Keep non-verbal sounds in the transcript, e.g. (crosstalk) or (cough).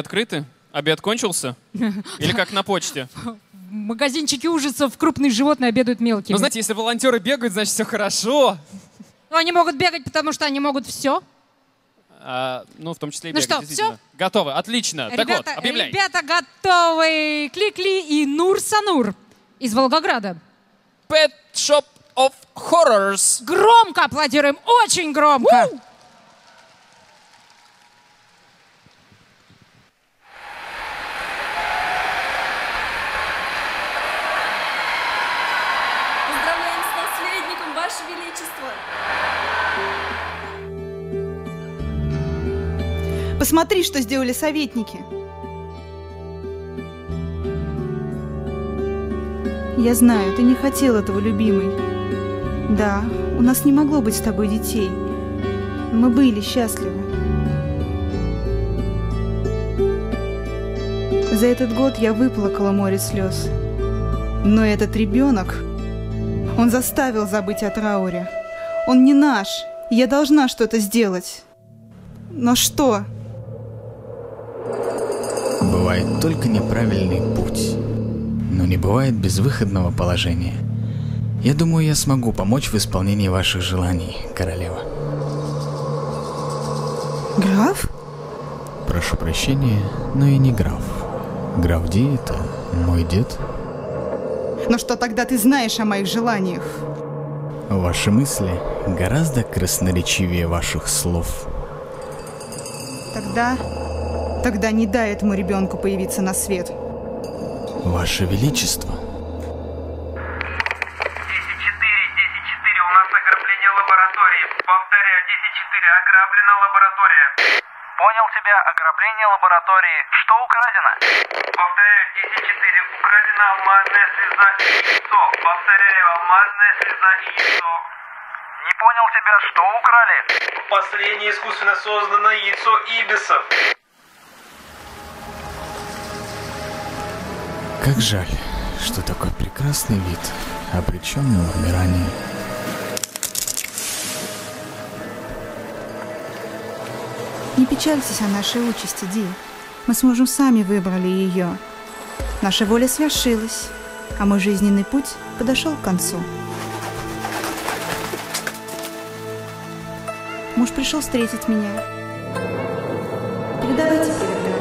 Открыты? Обед кончился? (laughs) Или как на почте? Магазинчики ужасов, крупные животные обедают мелкими. Ну, знаете, если волонтеры бегают, значит, все хорошо. Ну, они могут бегать, потому что они могут все. А, ну, в том числе и Ну бегать, что, действительно. Готовы, отлично. так вот, Ребята, объявляй. ребята готовы. Кликли и Нур Санур из Волгограда. Pet Shop of Horrors. Громко аплодируем, очень громко. Поздравляем с наследником, Ваше Величество! Посмотри, что сделали советники. Я знаю, ты не хотел этого, любимый. Да, у нас не могло быть с тобой детей. Мы были счастливы. За этот год я выплакала море слез. Но этот ребенок, он заставил забыть о трауре. Он не наш. Я должна что-то сделать. Но что? Бывает только неправильный путь, но не бывает безвыходного положения. Я думаю, я смогу помочь в исполнении ваших желаний, королева. Граф? Прошу прощения, но я не граф. Граф Ди — это мой дед. Но что тогда ты знаешь о моих желаниях? Ваши мысли гораздо красноречивее ваших слов. Тогда... Тогда не дай этому ребенку появиться на свет. Ваше Величество, 10-4, 10-4, у нас ограбление лаборатории. Повторяю, 10-4, ограблена лаборатория. Понял тебя, ограбление лаборатории. Что украдено? Повторяю, 10-4, украдена алмазная слеза и яйцо. Повторяю, алмазная слеза и яйцо. Не понял тебя, что украли? Последнее искусственно созданное яйцо ибисов. как жаль, что такой прекрасный вид обречен на умирание. Не печальтесь о нашей участи, Ди. Мы с мужем сами выбрали ее. Наша воля свершилась, а мой жизненный путь подошел к концу. Муж пришел встретить меня. Передавайте телеграф.